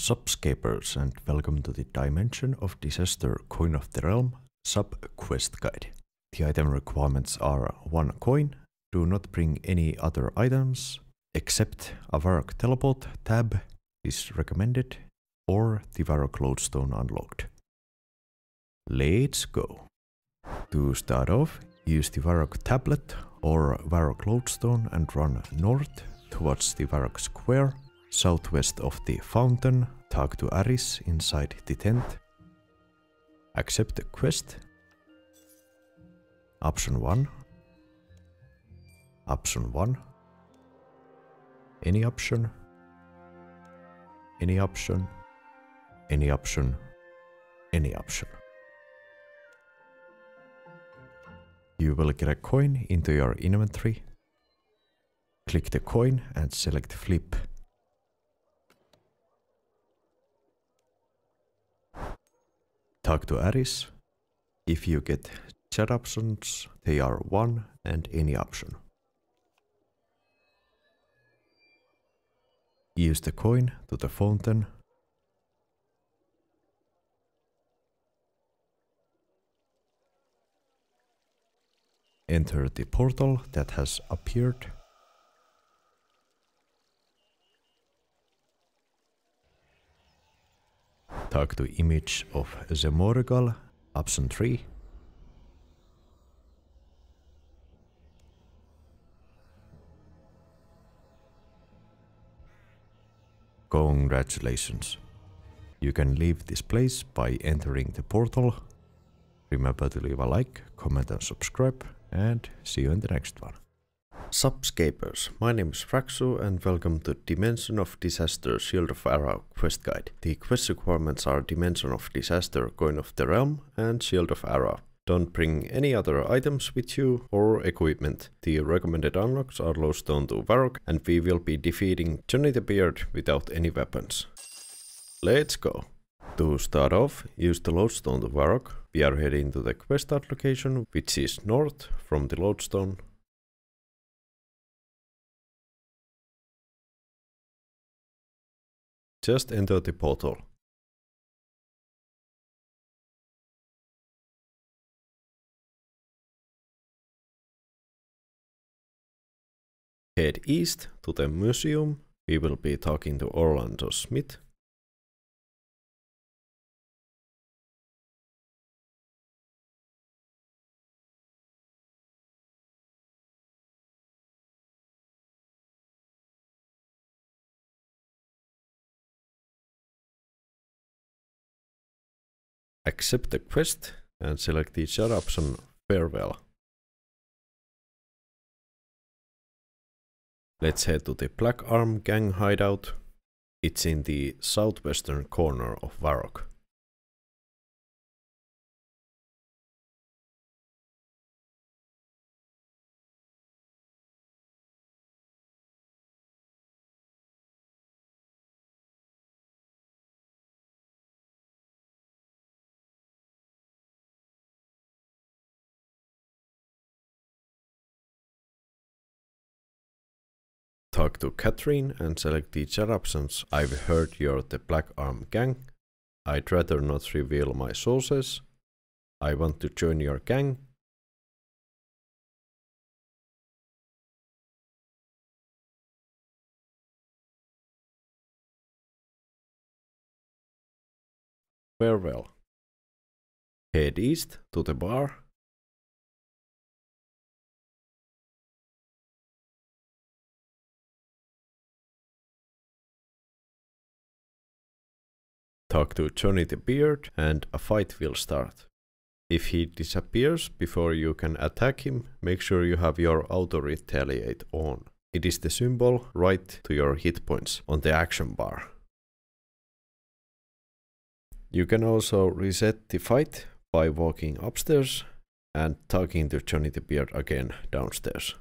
Subscapers and welcome to the Dimension of Disaster Coin of the Realm sub quest guide. The item requirements are one coin, do not bring any other items, except a Varrock teleport tab is recommended, or the Varrock lodestone unlocked. Let's go. To start off, use the Varrock tablet or Varrock lodestone and run north towards the Varrock square southwest of the fountain, talk to Aris inside the tent. Accept the quest. Option 1. Option 1. Any option. Any option. Any option. Any option. You will get a coin into your inventory. Click the coin and select flip. Talk to Aris. If you get chat options, they are one and any option. Use the coin to the fountain. Enter the portal that has appeared. Talk to image of the Zemouregal, option 3. Congratulations. You can leave this place by entering the portal. Remember to leave a like, comment and subscribe and see you in the next one. Subscapers, my name is Fraqsu and welcome to Dimension of Disaster Shield of Arrav quest guide. The quest requirements are Dimension of Disaster Coin of the Realm and Shield of Arrav. Don't bring any other items with you or equipment. The recommended unlocks are Lodestone to Varrock and we will be defeating Johnny the Beard without any weapons. Let's go! To start off, use the Lodestone to Varrock. We are heading to the quest start location which is north from the Lodestone Just enter the portal. Head east to the museum. We will be talking to Orlando Smith. Accept the quest and select the chat option Farewell. Let's head to the Black Arm Gang hideout. It's in the southwestern corner of Varrock. Talk to Katrine and select chat options. I've heard you're the Black Arm gang. I'd rather not reveal my sources. I want to join your gang. Farewell. Head east to the bar talk to Johnny the Beard and a fight will start. If he disappears before you can attack him, make sure you have your auto retaliate on. It is the symbol right to your hit points on the action bar. You can also reset the fight by walking upstairs and talking to Johnny the Beard again downstairs.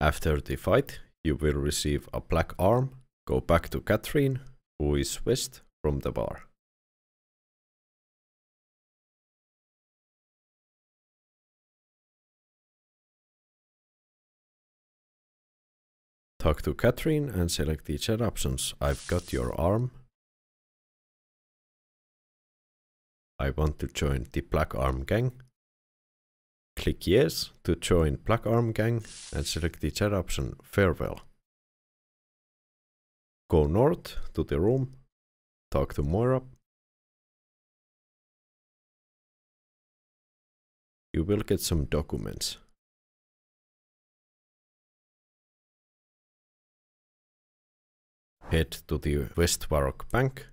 After the fight, you will receive a black arm. Go back to Katrine, who is west from the bar. Talk to Katrine and select the chat options. I've got your arm. I want to join the Black Arm Gang. Click yes to join Black Arm Gang and select the chat option Farewell. Go north to the room, talk to Moira. You will get some documents. Head to the West Varrock Bank.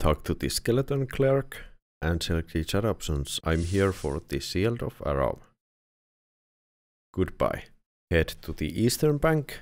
Talk to the skeleton clerk and select the chat options. I'm here for the Shield of Arrav. Goodbye. Head to the Eastern Bank.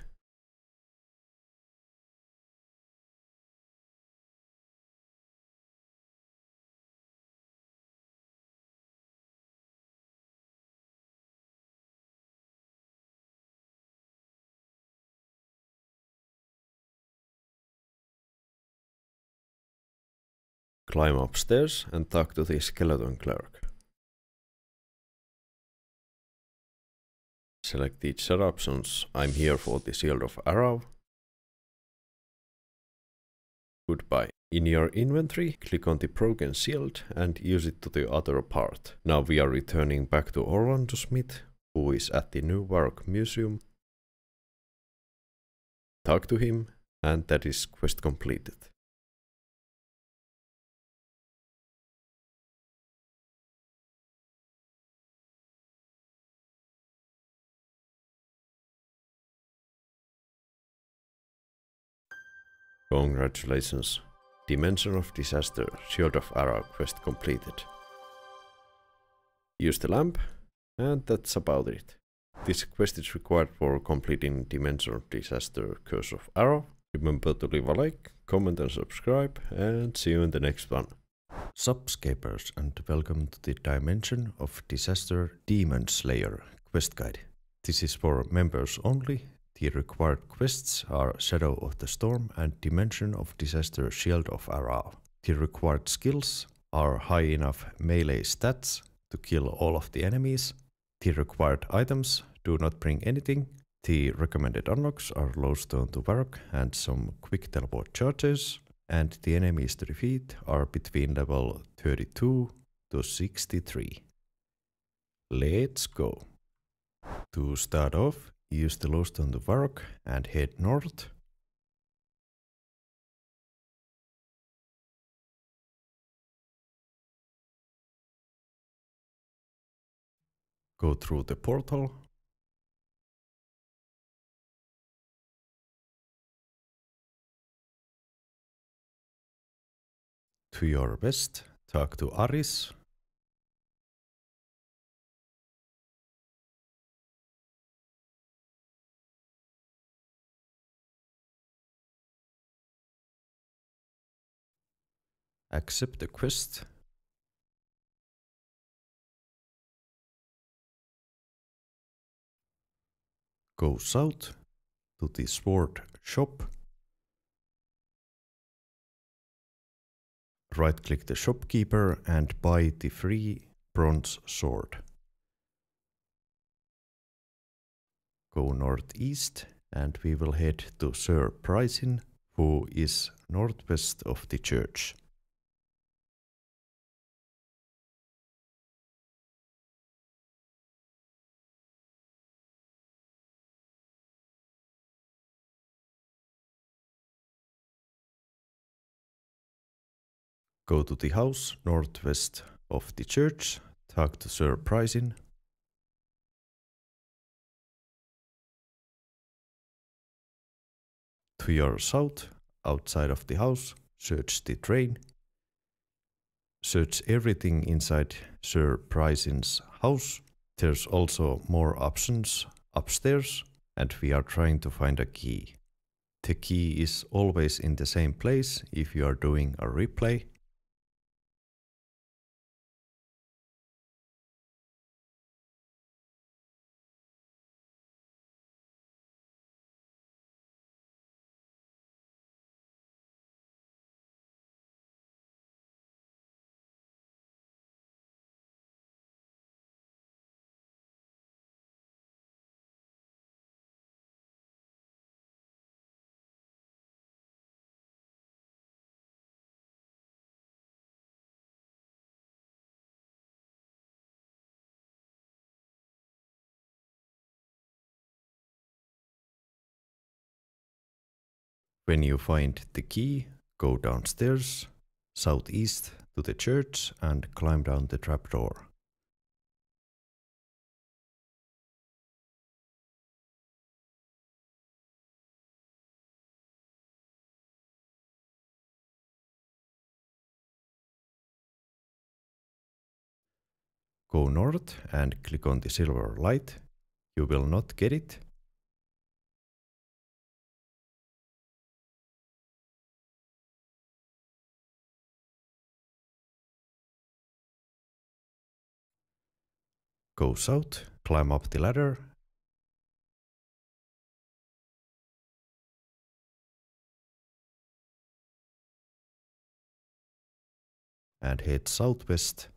Climb upstairs and talk to the skeleton clerk. Select each set options. I'm here for the Shield of Arrav. Goodbye. In your inventory, click on the broken shield and use it to the other part. Now we are returning back to Orlando Smith, who is at the New Varrock Museum. Talk to him, and that is quest completed. Congratulations. Dimension of Disaster Shield of Arrav quest completed. Use the lamp, and that's about it. This quest is required for completing Dimension of Disaster Curse of Arrav. Remember to leave a like, comment and subscribe, and see you in the next one. Subscapers and welcome to the Dimension of Disaster Demon Slayer quest guide. This is for members only the required quests are Shadow of the Storm and Dimension of Disaster Shield of Arrav. The required skills are high enough melee stats to kill all of the enemies. The required items do not bring anything. The recommended unlocks are Lodestone to Varrock and some quick teleport charges. And the enemies to defeat are between level 32 to 63. Let's go. To start off, use the Lodestone to Varrock and head north. Go through the portal. To your west, talk to Aris. Accept the quest. Go south to the sword shop. Right click the shopkeeper and buy the free bronze sword. Go northeast and we will head to Sir Prysin, who is northwest of the church. Go to the house northwest of the church, talk to Sir Prysin. To your south, outside of the house, search the train. Search everything inside Sir Prysin's house. There's also more options upstairs, and we are trying to find a key. The key is always in the same place if you are doing a replay. When you find the key, go downstairs, southeast to the church, and climb down the trapdoor. Go north and click on the Silverlight. You will not get it, Go south, climb up the ladder. And head southwest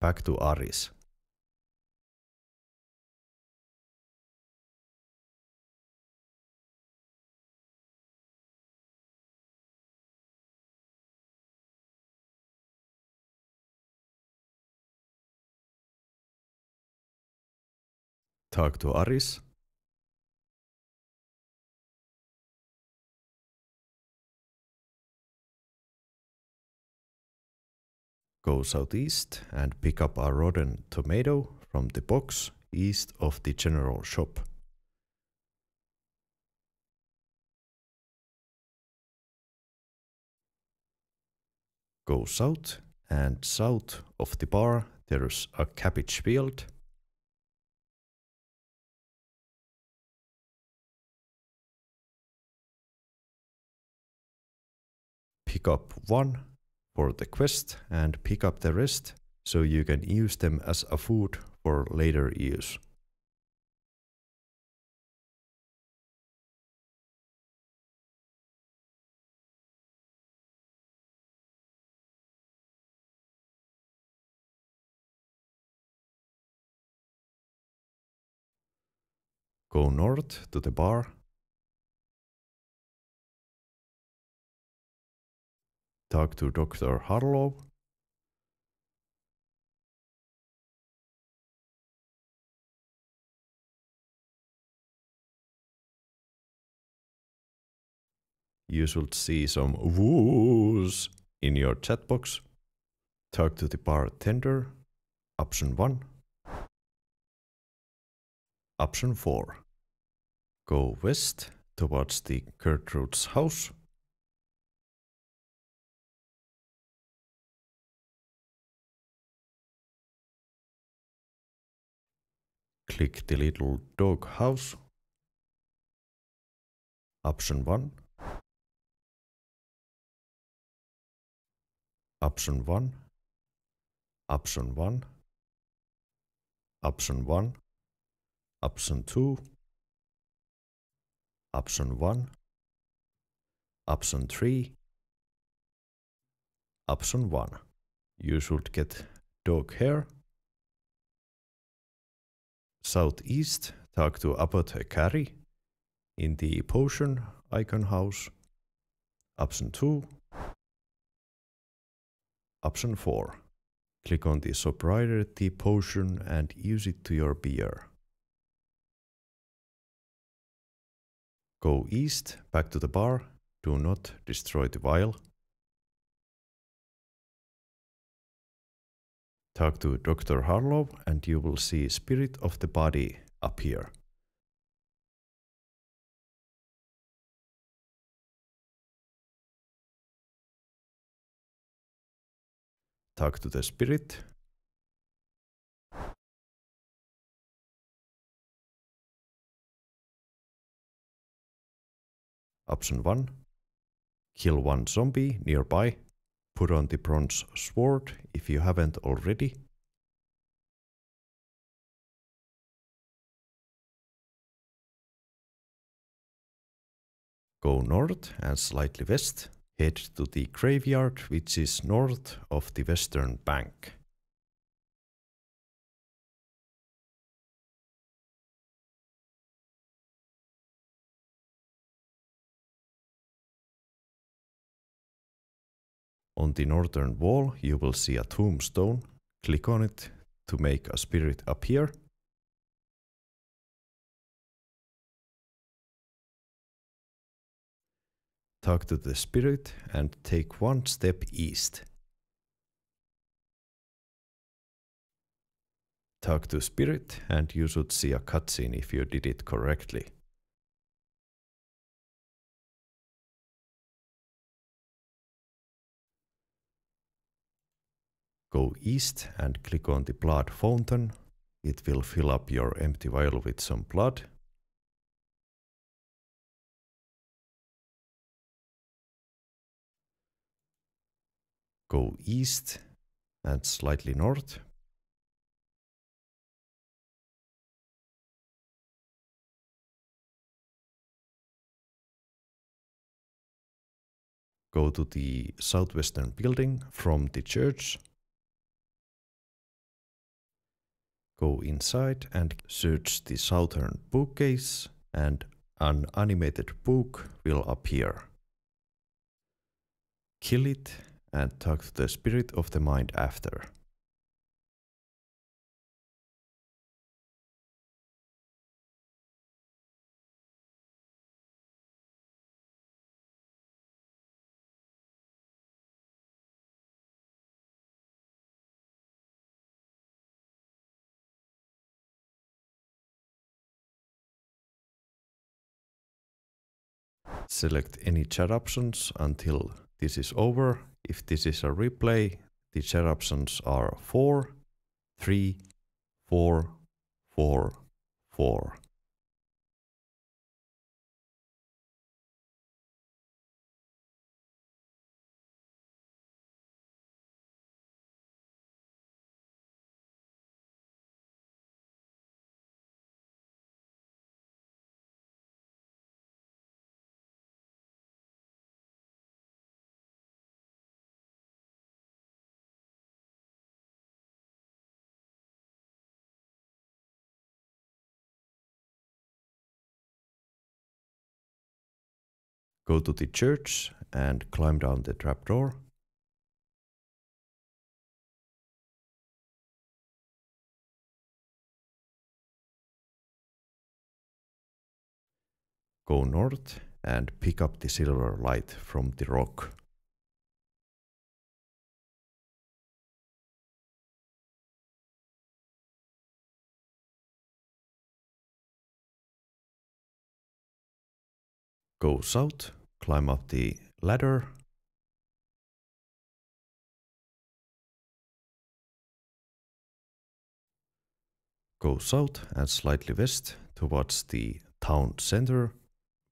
back to Aris. Talk to Aris. Go southeast and pick up a rotten tomato from the box east of the general shop. Go south and south of the bar there's a cabbage field pick up one for the quest and pick up the rest so you can use them as a food for later use. Go north to the bar talk to Dr. Harlow. You should see some woos in your chat box. Talk to the bartender. Option 1. Option 4. Go west towards the Gertrude's house. Click the little dog house. Option 1. Option 1. Option 1. Option 1. Option 2. Option 1. Option 3. Option 1. You should get dog hair southeast, talk to Apothecary in the potion icon house. Option 2. Option 4. Click on the sobriety potion and use it to your beer. Go east, back to the bar. Do not destroy the vial. Talk to Dr. Harlow and you will see Spirit of the Body appear. talk to the spirit. Option 1 Kill one zombie nearby. Put on the bronze sword if you haven't already. Go north and slightly west. Head to the graveyard, which is north of the western bank. On the northern wall, you will see a tombstone. Click on it to make a spirit appear. Talk to the spirit and take one step east. Talk to spirit and you should see a cutscene if you did it correctly. Go east and click on the blood fountain. It will fill up your empty vial with some blood. Go east and slightly north. Go to the southwestern building from the church. Go inside and search the southern bookcase and an animated book will appear. Kill it and talk to the spirit of the mind after. Select any chat options until this is over. If this is a replay, the chat options are 4, 3, 4, 4, 4. Go to the church and climb down the trapdoor. Go north and pick up the Silverlight from the rock. Go south, climb up the ladder. Go south and slightly west towards the town center.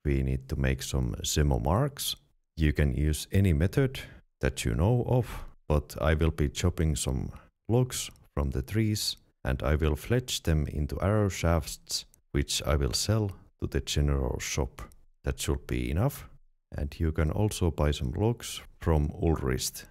We need to make some Zemomarks. You can use any method that you know of, but I will be chopping some logs from the trees and I will fletch them into arrow shafts, which I will sell to the general shop. That should be enough. And you can also buy some logs from Ulrist.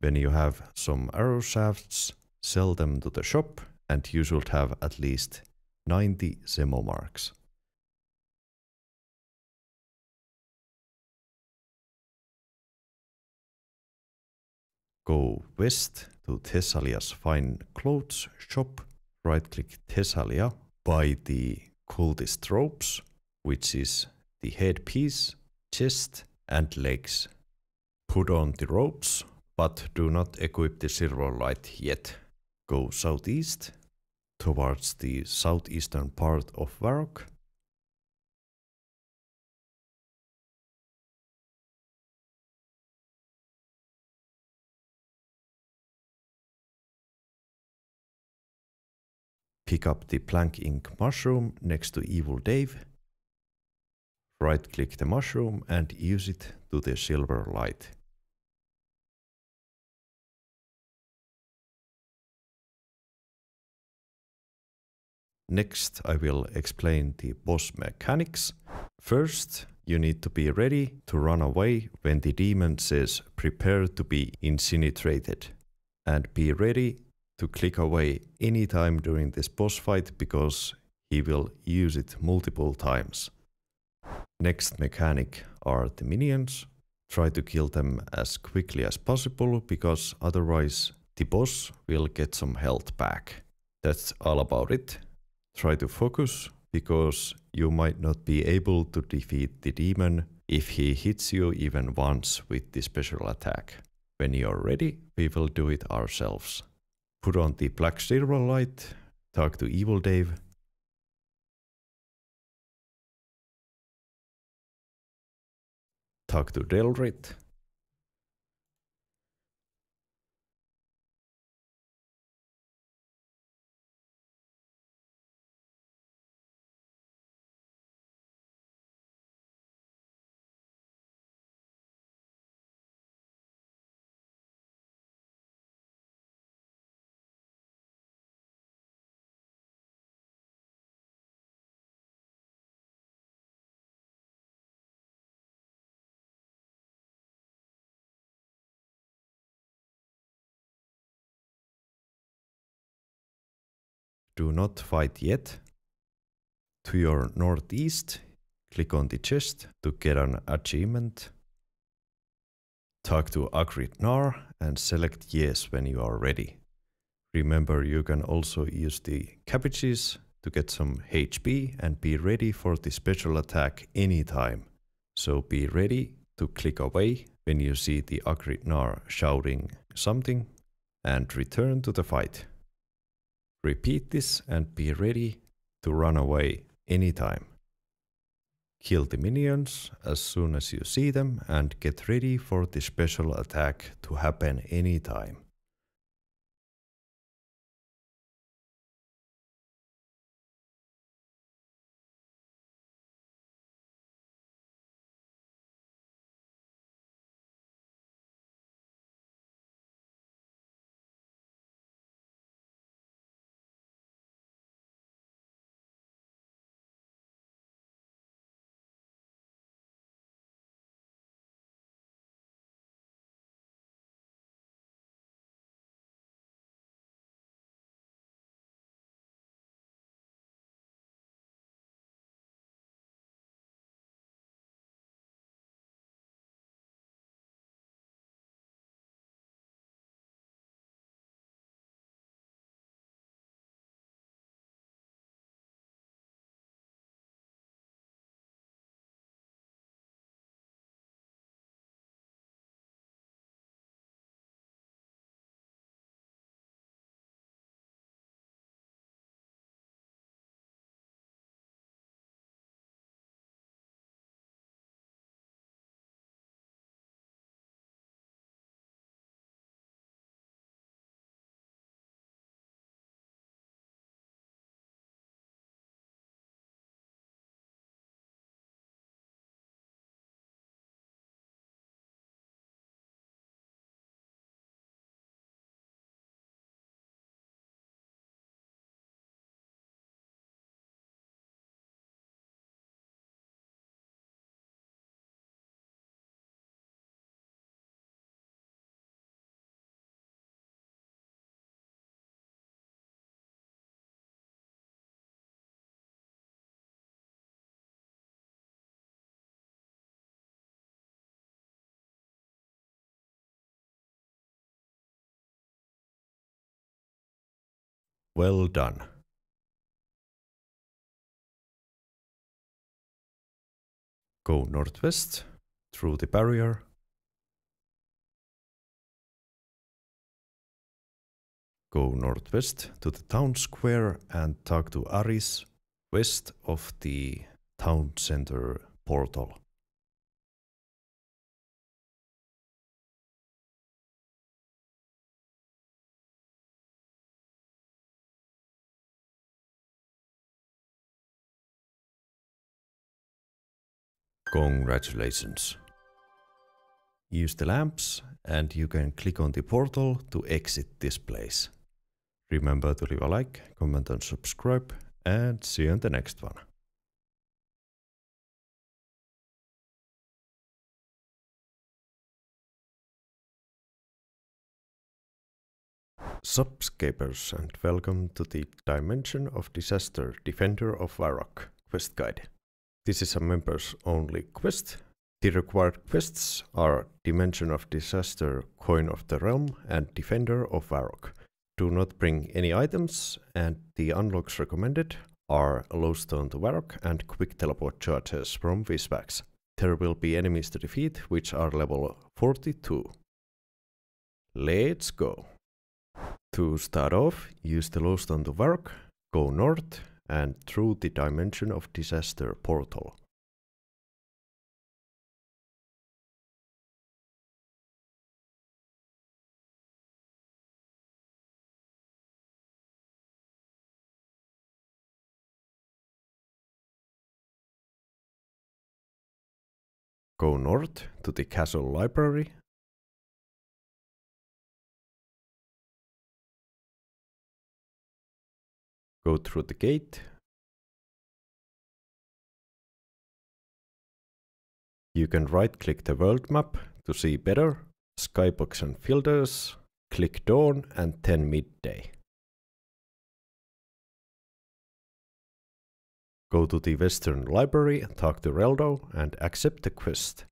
When you have some arrow shafts, sell them to the shop and you should have at least 90 Zemomarks. Go west to Thessalia's fine clothes shop, right click Thessalia, buy the cultist robes, which is the headpiece, chest, and legs. Put on the robes, but do not equip the Silverlight yet. Go southeast towards the southeastern part of Varrock. Pick up the plank ink mushroom next to Evil Dave. Right click the mushroom and use it to the Silverlight. Next, I will explain the boss mechanics. First, you need to be ready to run away when the demon says prepare to be incinerated. And be ready to click away anytime during this boss fight because he will use it multiple times. Next mechanic are the minions. Try to kill them as quickly as possible because otherwise the boss will get some health back. That's all about it try to focus because you might not be able to defeat the demon if he hits you even once with the special attack. When you're ready, we will do it ourselves. Put on the black Silverlight, talk to Evil Dave, talk to Delrith, do not fight yet. To your northeast, click on the chest to get an achievement. Talk to Agrith-Naar and select yes when you are ready. Remember you can also use the cabbages to get some HP and be ready for the special attack anytime. So be ready to click away when you see the Agrith-Naar shouting something and return to the fight. Repeat this and be ready to run away anytime. Kill the minions as soon as you see them and get ready for the special attack to happen anytime. Well done. Go northwest through the barrier. Go northwest to the town square and talk to Aris west of the town center portal. Congratulations. Use the lamps and you can click on the portal to exit this place. Remember to leave a like, comment and subscribe and see you in the next one. Subscribers and welcome to the Dimension of Disaster Defender of Varrock quest guide. This is a members only quest. The required quests are Dimension of Disaster, Coin of the Realm and Defender of Varrock. Do not bring any items and the unlocks recommended are Lodestone to Varrock and quick teleport charges from Wispax. There will be enemies to defeat which are level 42. Let's go! To start off, use the Lodestone to Varrock, go north and through the Dimension of Disaster portal. Go north to the castle library go through the gate. You can right click the world map to see better, skybox and filters, click dawn and then midday. Go to the Western Library, talk to Reldo and accept the quest.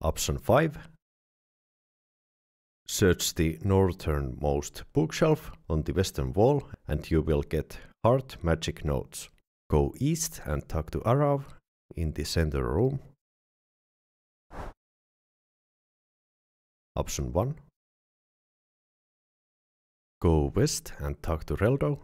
Option 5 Search the northernmost bookshelf on the western wall and you will get Heart Magic Notes. Go east and talk to Arrav in the center room. Option 1. Go west and talk to Reldo.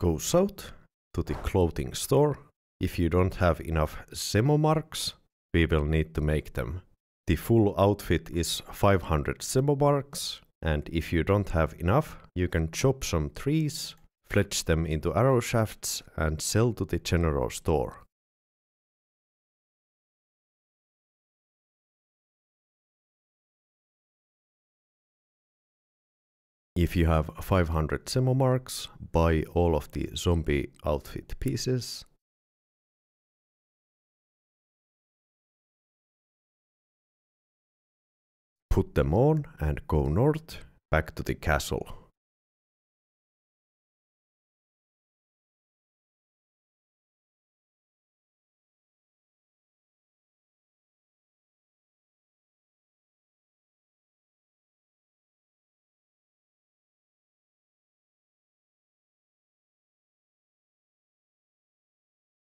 Go south to the clothing store. If you don't have enough Zemomarks, we will need to make them. The full outfit is 500 Zemomarks, and if you don't have enough, you can chop some trees, fletch them into arrow shafts, and sell to the general store. If you have 500 Zemomarks, buy all of the zombie outfit pieces. Put them on and go north, back to the castle.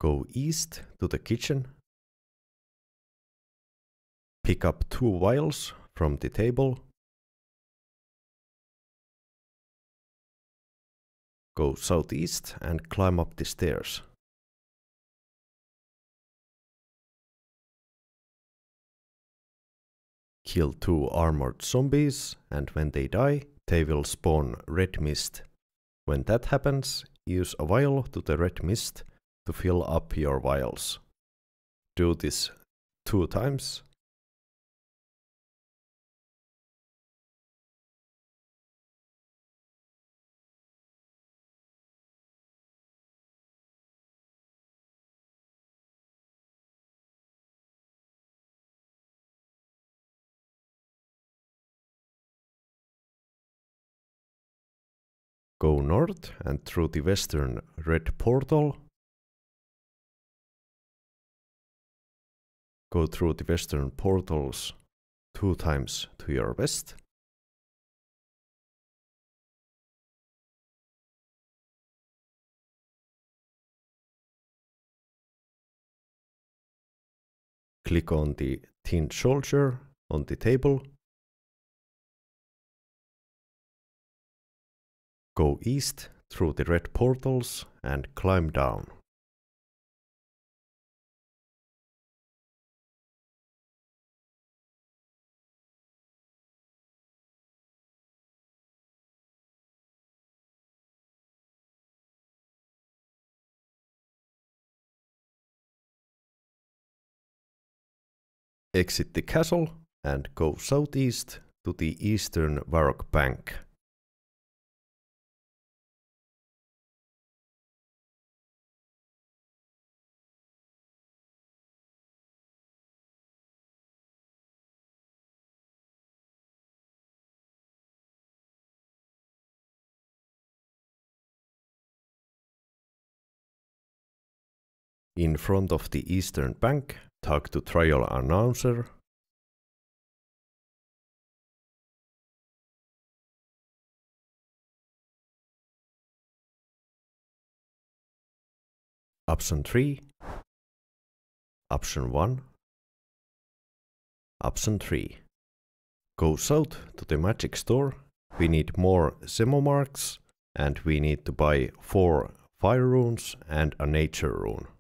Go east to the kitchen. Pick up two vials from the table. Go southeast and climb up the stairs. Kill two armored zombies and when they die, they will spawn red mist. When that happens, use a vial to the red mist to fill up your vials. Do this two times. Go north and through the western red portal Go through the western portals two times to your west. Click on the Tin Soldier on the table. Go east through the red portals and climb down. Exit the castle and go southeast to the eastern Varrock Bank. In front of the eastern bank, talk to trial announcer. Option 3. Option 1. Option 3. Go south to the magic store. We need more Zemomarks and we need to buy 4 fire runes and a nature rune.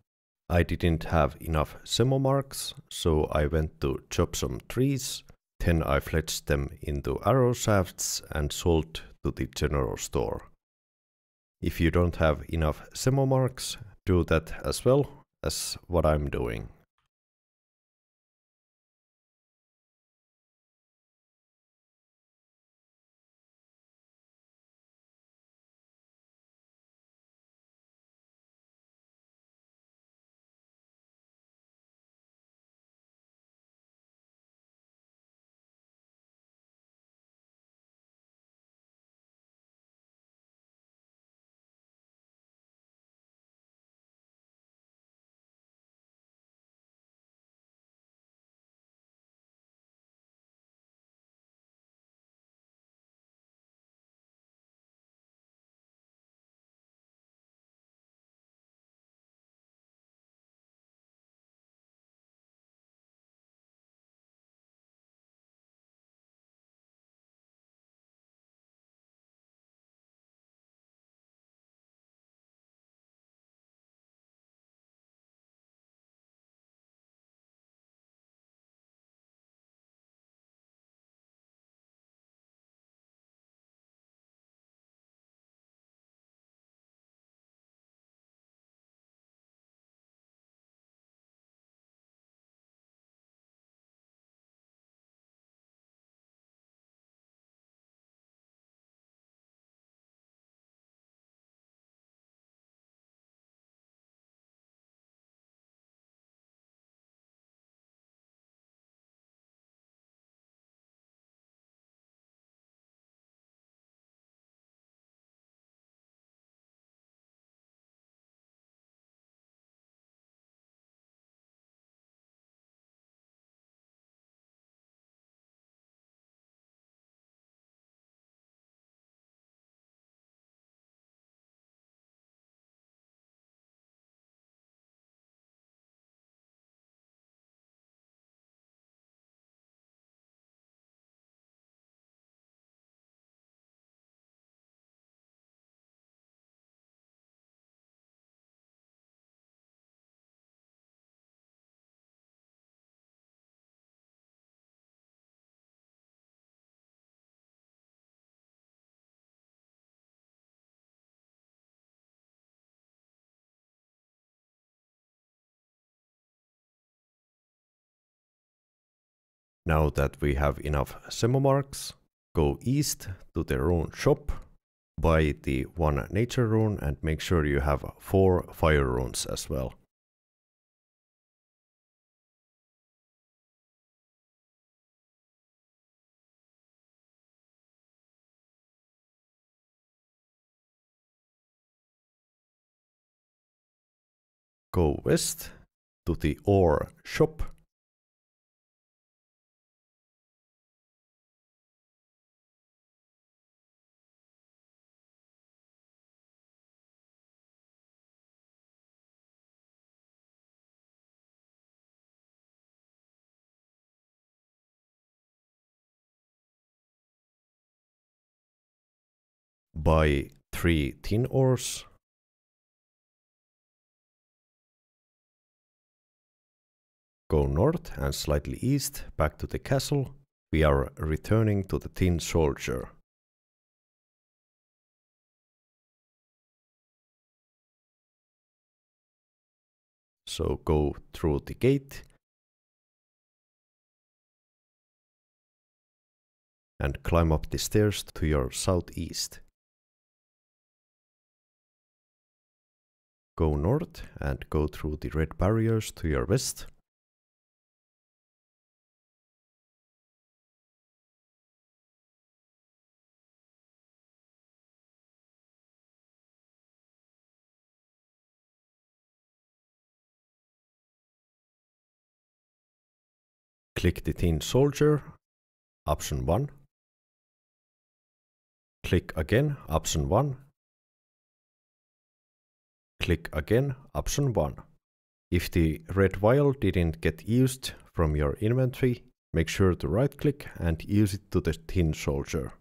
I didn't have enough Zemomarks, so I went to chop some trees. Then I fletched them into arrow shafts and sold to the general store. If you don't have enough Zemomarks, do that as well as what I'm doing. Now that we have enough Zemomarks, go east to the rune shop, buy the one nature rune and make sure you have four fire runes as well. Go west to the ore shop Buy three tin ores. Go north and slightly east back to the castle. We are returning to the tin soldier. So go through the gate and climb up the stairs to your southeast. Go north and go through the red barriers to your west. Click the Tin Soldier, option 1. Click again, option 1 click again option 1. If the red vial didn't get used from your inventory, make sure to right click and use it to the tin soldier.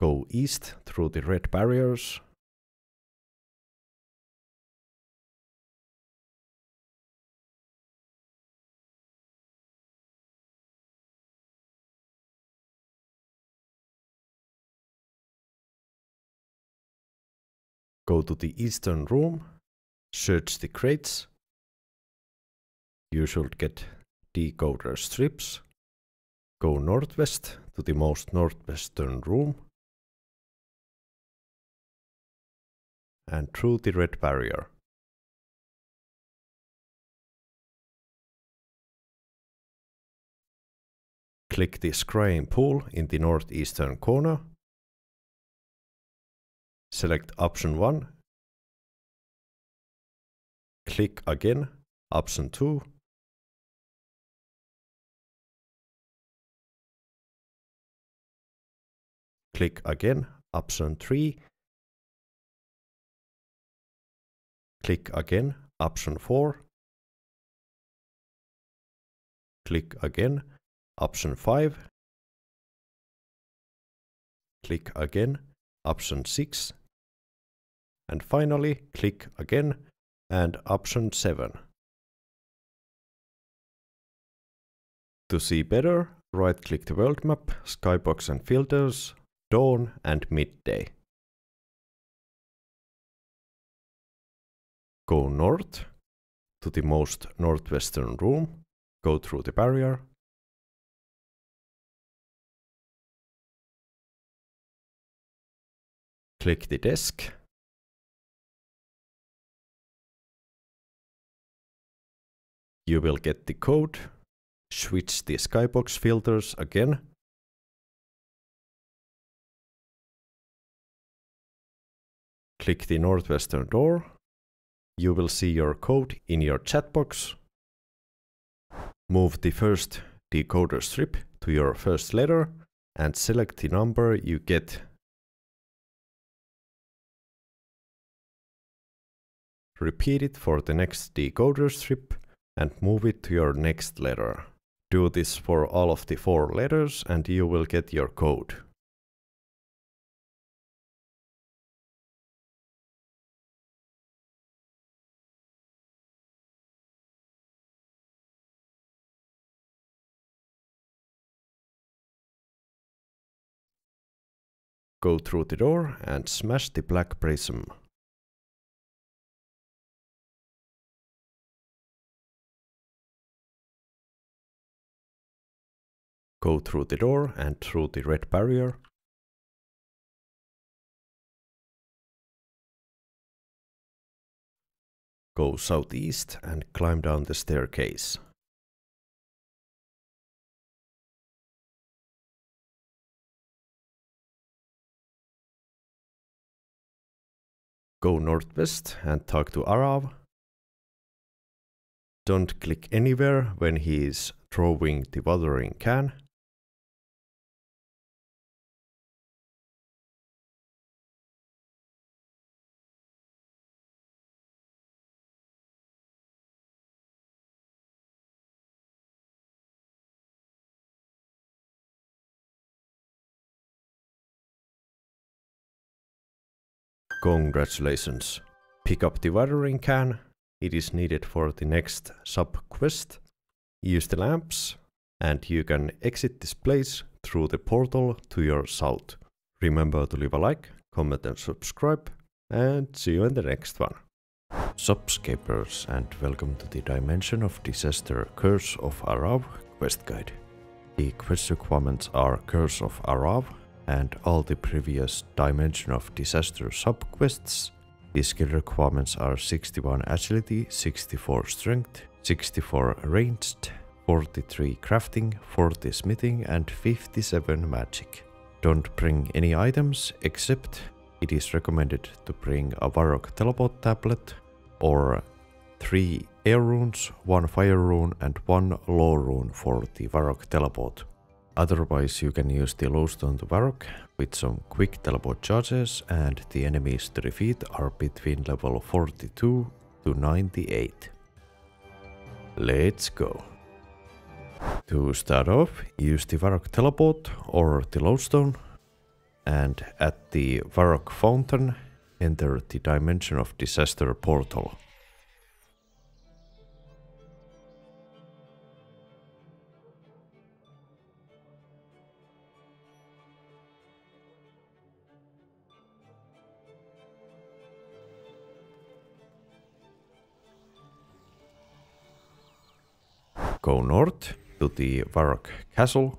Go east through the red barriers Go to the eastern room, search the crates. You should get decoder strips. Go northwest to the most northwestern room. And through the red barrier. Click the scrying pool in the northeastern corner select option 1, click again option 2, click again option 3, click again option 4, click again option 5, click again option 6, and finally click again and option 7. To see better, right click the world map, skybox and filters, dawn and midday. Go north to the most northwestern room, go through the barrier, click the desk you will get the code, switch the skybox filters again, click the northwestern door, you will see your code in your chat box. Move the first decoder strip to your first letter and select the number you get. Repeat it for the next decoder strip and move it to your next letter. Do this for all of the four letters and you will get your code. Go through the door and smash the black prism. Go through the door and through the red barrier. Go southeast and climb down the staircase. Go northwest and talk to Arrav. Don't click anywhere when he is throwing the watering can. Congratulations. Pick up the watering can. It is needed for the next sub quest. Use the lamps and you can exit this place through the portal to your south. Remember to leave a like, comment and subscribe and see you in the next one. Subscribers and welcome to the Dimension of Disaster Curse of Arrav quest guide. The quest requirements are Curse of Arrav and all the previous Dimension of Disaster subquests. The skill requirements are 61 agility, 64 strength, 64 ranged, 43 crafting, 40 smithing and 57 magic. Don't bring any items except it is recommended to bring a Varrock teleport tablet or 3 air runes, 1 fire rune and 1 law rune for the Varrock teleport. Otherwise you can use the Lodestone to Varrock with some quick teleport charges and the enemies to defeat are between level 42 to 98. Let's go. To start off, use the Varrock teleport or the Lodestone and at the Varrock fountain enter the Dimension of Disaster portal. Go north to the Varrock Castle.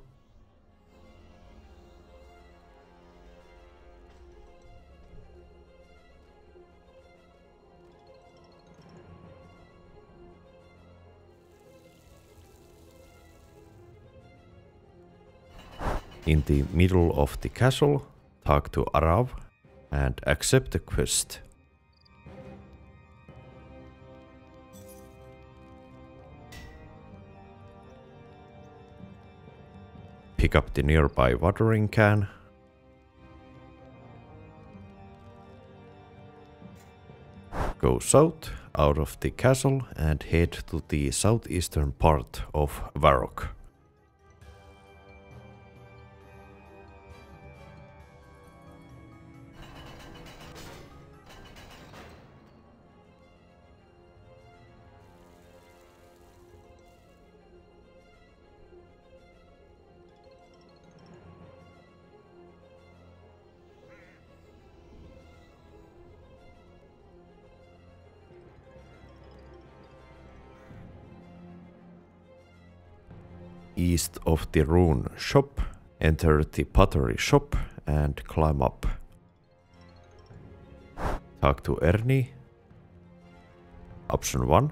In the middle of the castle, talk to Arrav and accept the quest. Pick up the nearby watering can. Go south out of the castle and head to the southeastern part of Varrock. East of the rune shop, enter the pottery shop and climb up. Talk to Ernie. Option 1.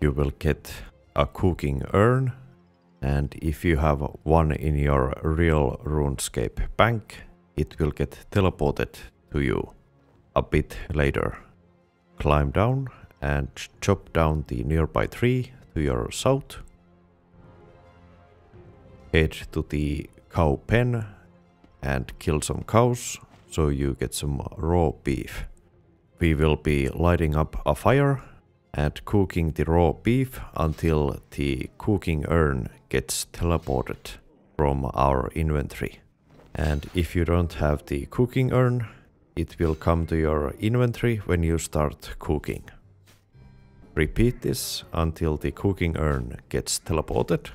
You will get a cooking urn and if you have one in your real RuneScape bank, it will get teleported to you a bit later. Climb down and chop down the nearby tree to your south head to the cow pen and kill some cows so you get some raw beef. We will be lighting up a fire and cooking the raw beef until the cooking urn gets teleported from our inventory. And if you don't have the cooking urn, it will come to your inventory when you start cooking. Repeat this until the cooking urn gets teleported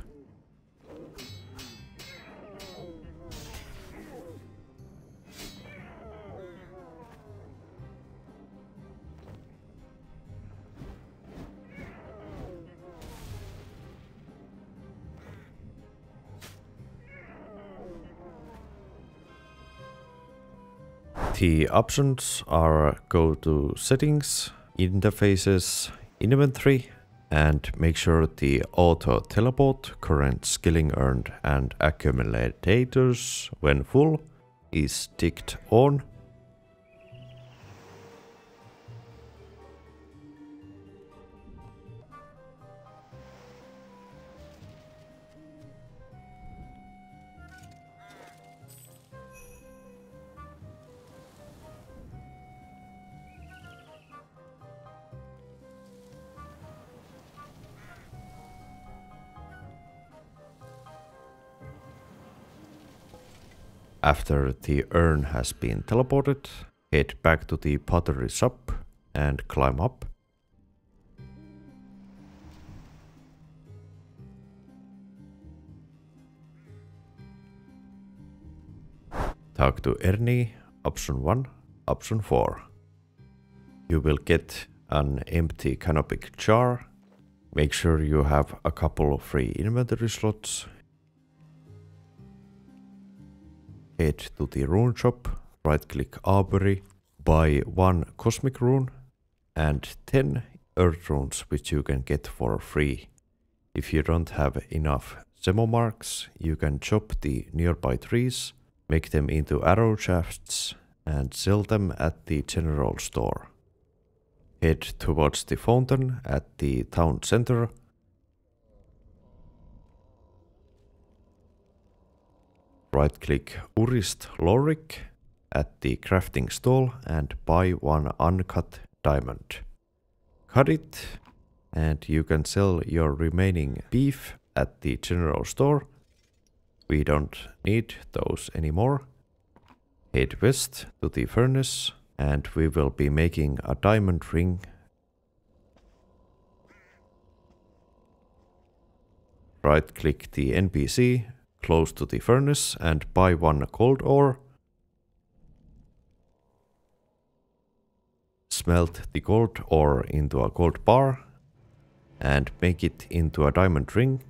The options are go to settings, interfaces, inventory, and make sure the auto teleport, current skilling earned, and accumulators when full is ticked on. After the urn has been teleported, head back to the pottery shop and climb up. Talk to Ernie, option 1, option 4. You will get an empty canopic jar. Make sure you have a couple of free inventory slots. Head to the rune shop, right click Aubury, buy one cosmic rune and 10 earth runes which you can get for free. If you don't have enough Zemomarks, you can chop the nearby trees make them into arrow shafts, and sell them at the general store. Head towards the fountain at the town center. Right click Urist Loric at the crafting stall and buy one uncut diamond. Cut it and you can sell your remaining beef at the general store we don't need those anymore. Head west to the furnace and we will be making a diamond ring. Right click the NPC close to the furnace and buy one gold ore. Smelt the gold ore into a gold bar and make it into a diamond ring.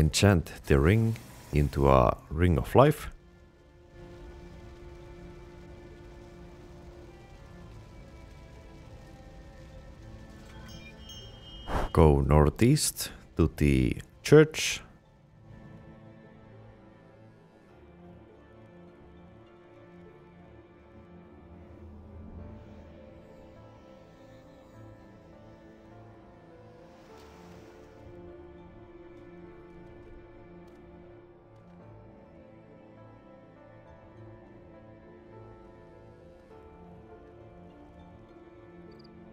Enchant the ring into a ring of life. Go northeast to the church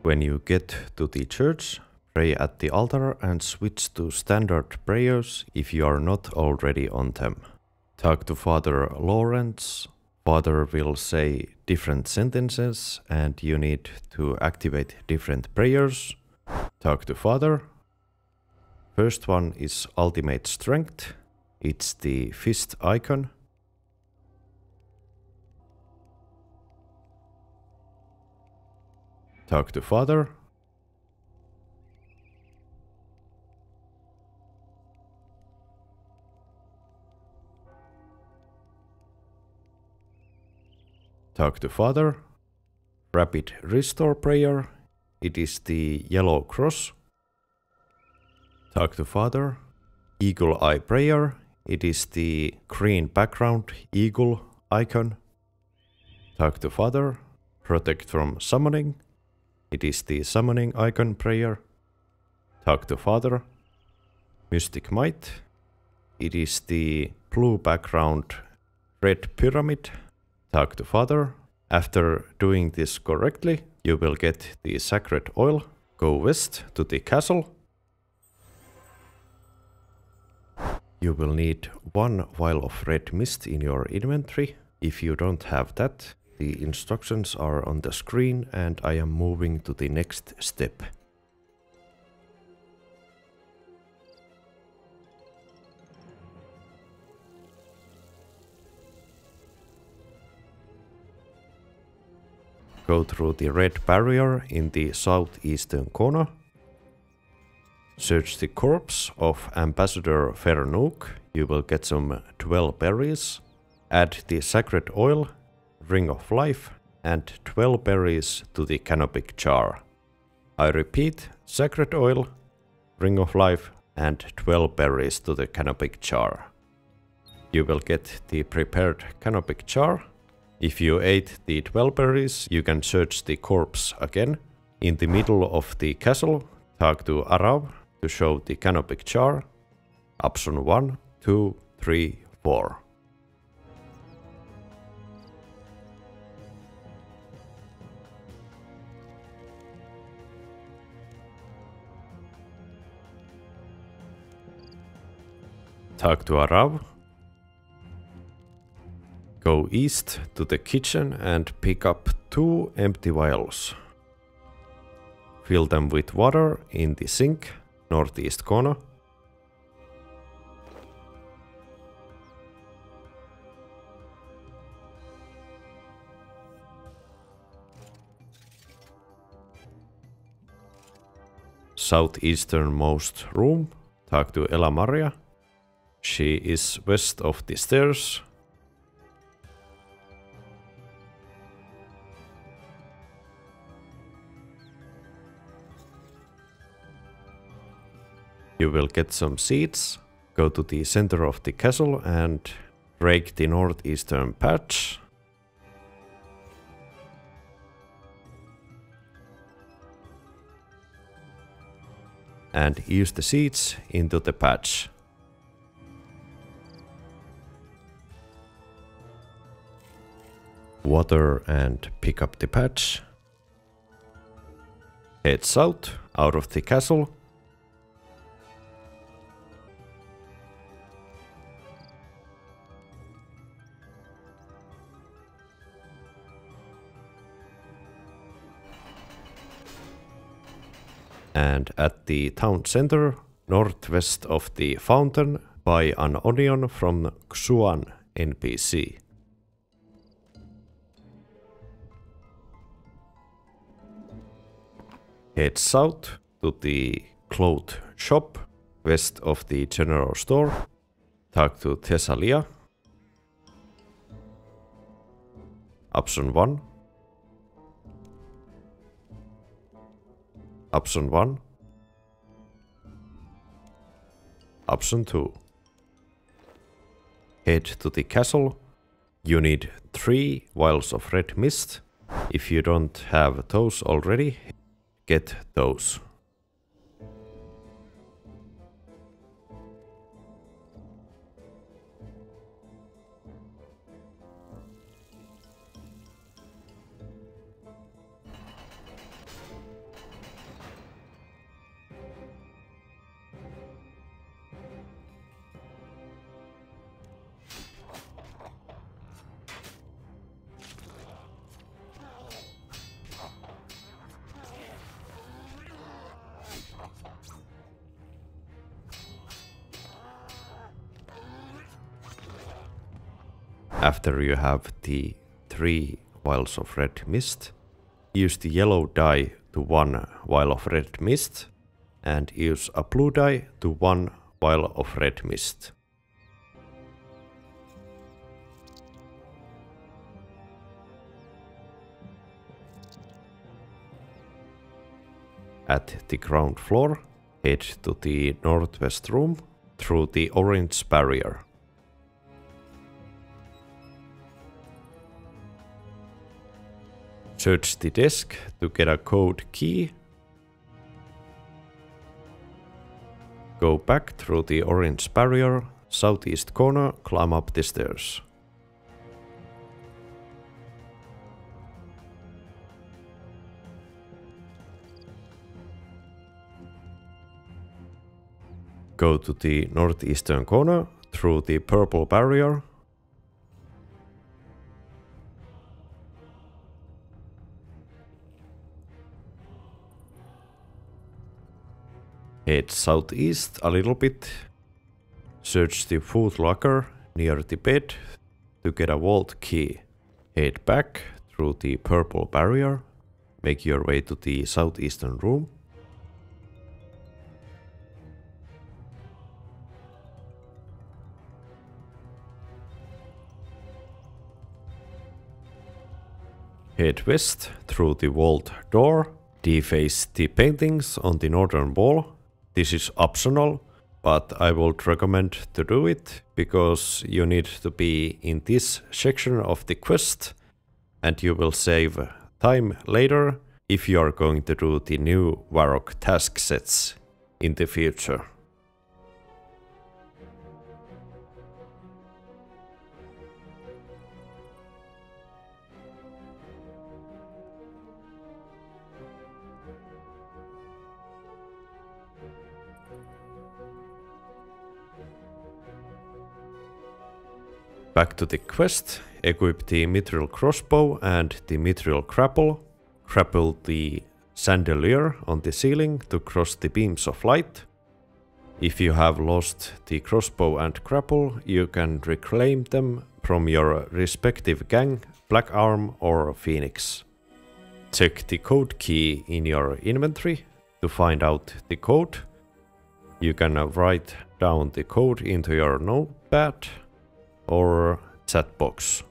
When you get to the church, pray at the altar and switch to standard prayers if you are not already on them. Talk to Father Lawrence. Father will say different sentences and you need to activate different prayers. Talk to Father. First one is Ultimate Strength. It's the fist icon. Talk to father. Talk to father. Rapid restore prayer. It is the yellow cross. Talk to father. Eagle eye prayer. It is the green background eagle icon. Talk to father. Protect from summoning. It is the summoning icon prayer. Talk to Father. Mystic Might. It is the blue background red pyramid. Talk to Father. After doing this correctly, you will get the sacred oil. Go west to the castle. You will need one vial of red mist in your inventory. If you don't have that, the instructions are on the screen and I am moving to the next step. Go through the red barrier in the southeastern corner. Search the corpse of Ambassador Ferrnook. You will get some 12 berries. Add the sacred oil Ring of Life, and 12 berries to the canopic jar. I repeat, Sacred Oil, Ring of Life, and 12 berries to the canopic jar. You will get the prepared canopic jar. If you ate the 12 berries, you can search the corpse again. In the middle of the castle, talk to Arrav to show the canopic jar. Option 1, 2, 3, war. Talk to Arrav. Go east to the kitchen and pick up two empty vials. Fill them with water in the sink, northeast corner. Southeasternmost room, talk to Ellamaria. She is west of the stairs. You will get some seeds, go to the center of the castle and break the northeastern patch. And use the seeds into the patch. Water and pick up the patch. Head south out of the castle and at the town center, northwest of the fountain, buy an onion from Xuan NPC. Head south to the cloth shop west of the general store. Talk to Thessalia. Option 1. Option 1. Option 2. Head to the castle. You need 3 vials of red mist. If you don't have those already, get those. After you have the three vials of red mist, use the yellow dye to one vial of red mist and use a blue dye to one vial of red mist. At the ground floor, head to the northwest room through the orange barrier. Search the desk to get a code key. Go back through the orange barrier, southeast corner, climb up the stairs. Go to the northeastern corner through the purple barrier Head southeast a little bit. Search the food locker near the bed to get a vault key. Head back through the purple barrier. Make your way to the southeastern room. Head west through the vault door. Deface the paintings on the northern wall this is optional, but I would recommend to do it because you need to be in this section of the quest and you will save time later if you are going to do the new Varrock task sets in the future. Back to the quest, equip the mithril crossbow and the mithril grapple. Grapple the chandelier on the ceiling to cross the beams of light. If you have lost the crossbow and grapple, you can reclaim them from your respective gang, Black Arm or Phoenix. Check the code key in your inventory to find out the code. You can write down the code into your notepad or chat box.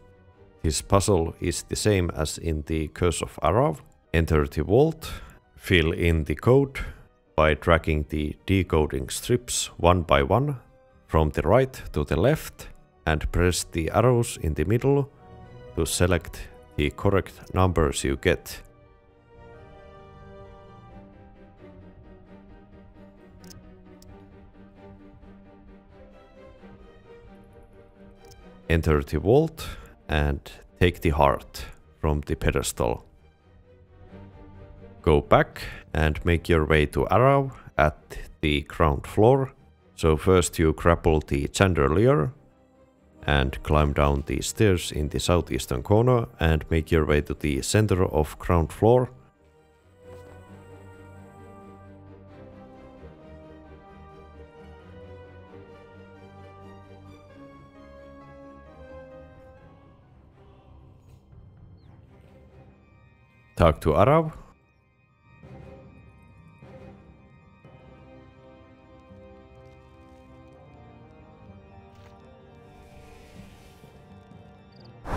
This puzzle is the same as in the Curse of Arrav. Enter the vault, fill in the code by dragging the decoding strips one by one from the right to the left and press the arrows in the middle to select the correct numbers you get. Enter the vault and take the heart from the pedestal. Go back and make your way to Arrav at the ground floor. So first you grapple the chandelier and climb down the stairs in the southeastern corner and make your way to the center of ground floor Talk to Arrav.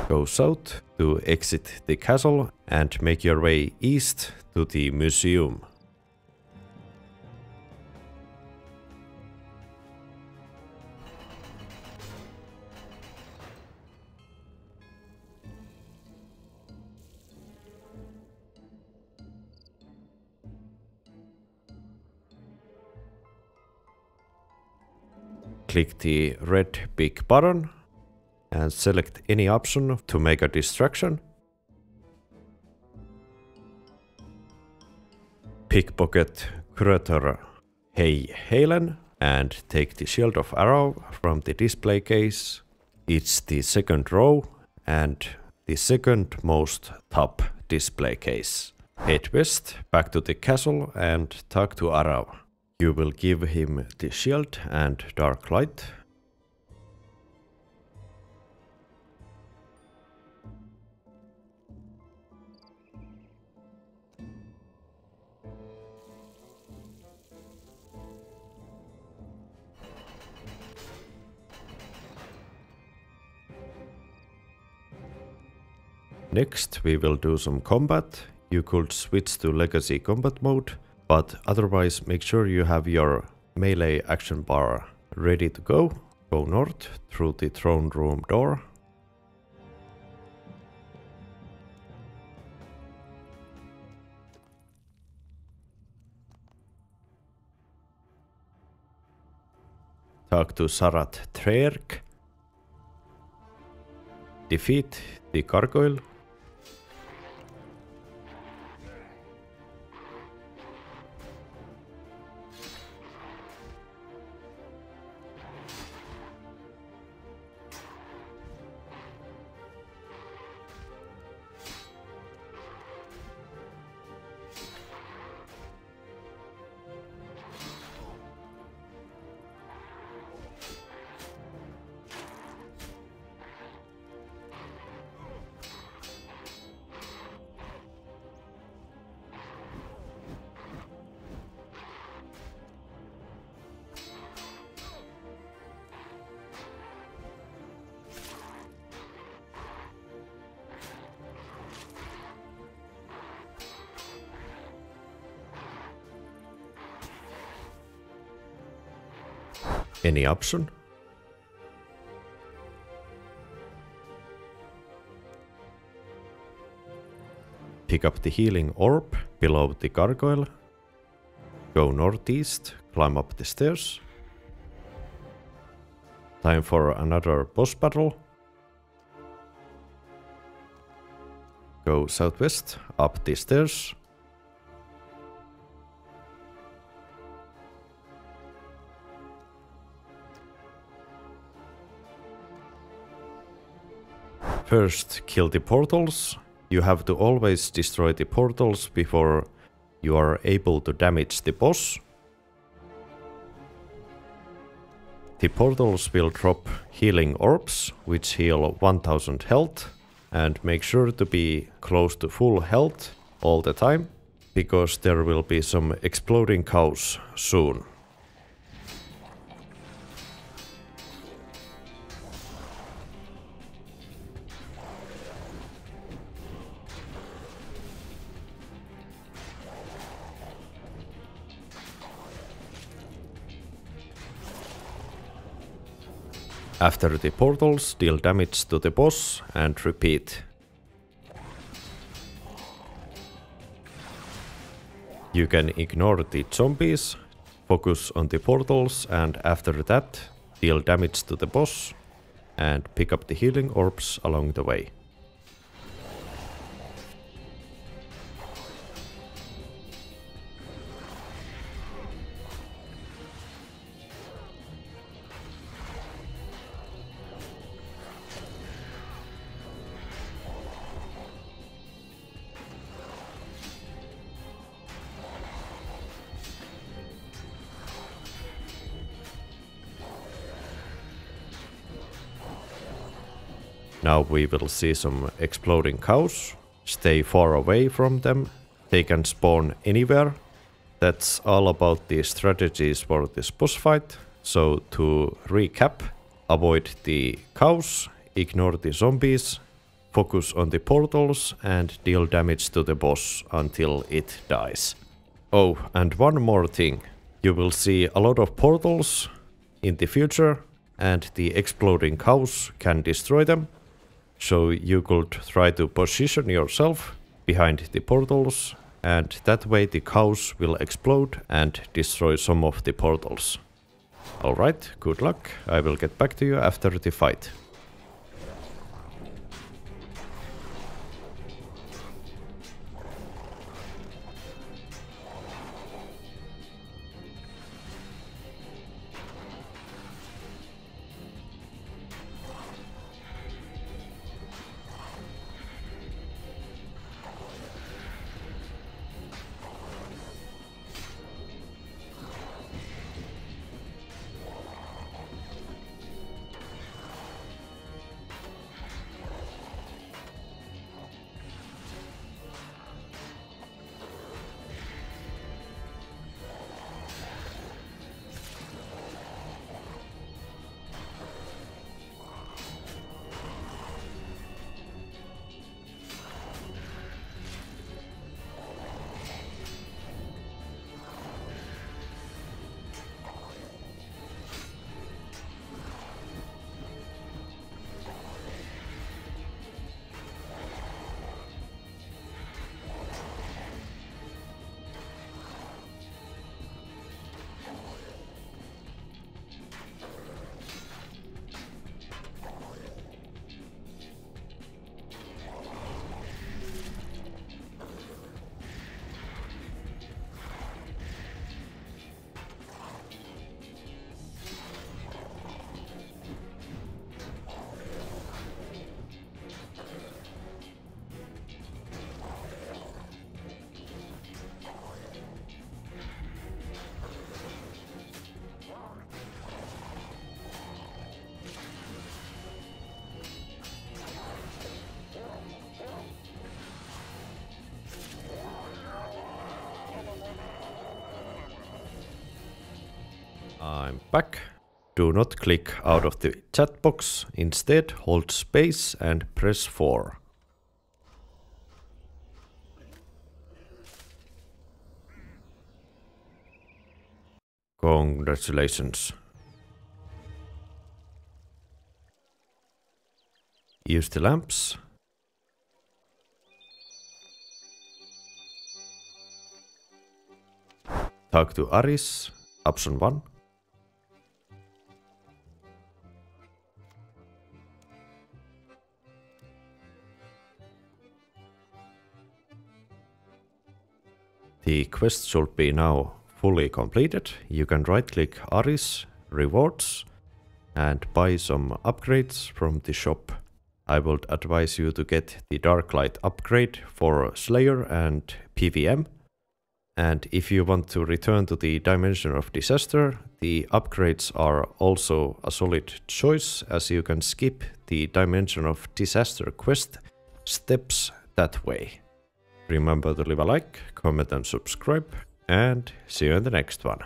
Go south to exit the castle and make your way east to the museum. Click the red big button and select any option to make a distraction. Pickpocket curator Haig Halen and take the Shield of Arrav from the display case. It's the second row and the second most top display case. Head west back to the castle and talk to Arrav. You will give him the shield and Darklight. Next we will do some combat. You could switch to legacy combat mode but otherwise make sure you have your melee action bar ready to go. Go north through the throne room door. Talk to Sarat Treerk. Defeat the gargoyle Any option? Pick up the healing orb below the gargoyle. Go northeast, climb up the stairs. Time for another boss battle. Go southwest, up the stairs. First, kill the portals. You have to always destroy the portals before you are able to damage the boss. The portals will drop healing orbs, which heal 1000 health, and make sure to be close to full health all the time, because there will be some exploding cows soon. After the portals, deal damage to the boss and repeat. You can ignore the zombies, focus on the portals and after that deal damage to the boss and pick up the healing orbs along the way. Now we will see some exploding cows. Stay far away from them. They can spawn anywhere. That's all about the strategies for this boss fight. So to recap, avoid the cows, ignore the zombies, focus on the portals and deal damage to the boss until it dies. Oh, and one more thing. You will see a lot of portals in the future and the exploding cows can destroy them. So you could try to position yourself behind the portals and that way the cows will explode and destroy some of the portals. Alright, good luck. I will get back to you after the fight. I'm back. Do not click out of the chat box. Instead, hold space and press 4. Congratulations. Use the lamps. Talk to Aris, option 1. The quest should be now fully completed. You can right click Aris, rewards, and buy some upgrades from the shop I would advise you to get the Darklight upgrade for Slayer and PVM. And if you want to return to the Dimension of Disaster, the upgrades are also a solid choice as you can skip the Dimension of Disaster quest steps that way. Remember to leave a like, comment and subscribe and see you in the next one.